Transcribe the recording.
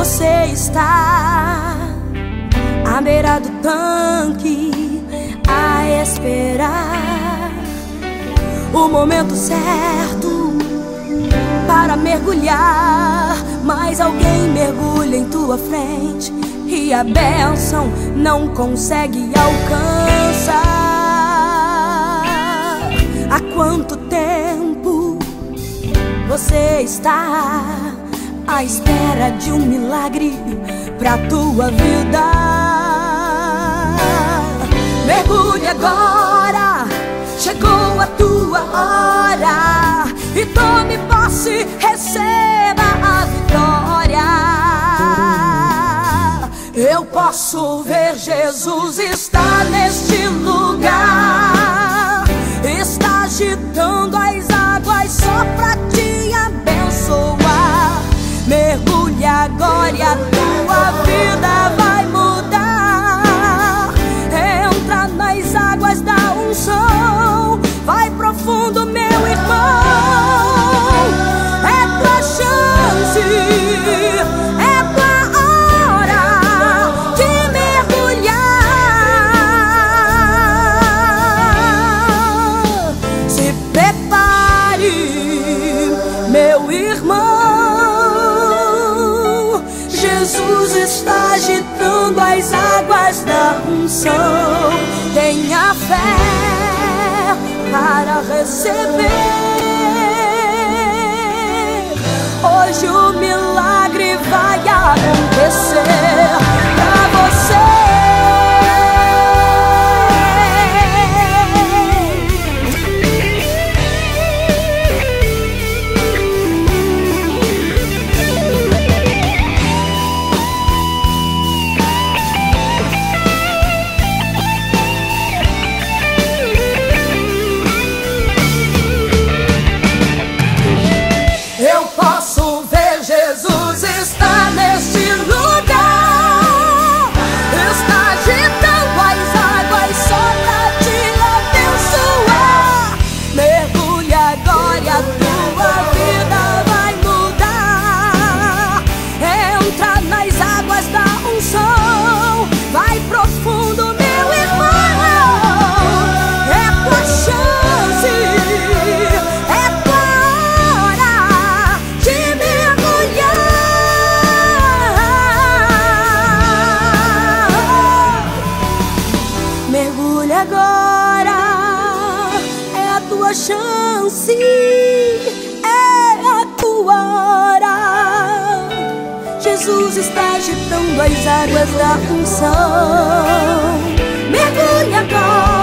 Você está à beira do tanque a esperar o momento certo para mergulhar. Mas alguém mergulha em tua frente e a bênção não consegue alcançar. Há quanto tempo você está? À espera de um milagre pra tua vida? Mergulhe agora, chegou a tua hora e tome posse, receba a vitória. Eu posso ver Jesus está neste lugar, está agitando as águas só pra te abençoar. Mergulhe agora e a tua vida Está agitando as águas da unção. Tenha fé para receber. Hoje o milagre vai acontecer chance, é a tua hora. Jesus está agitando as águas da unção. Mergulhe agora,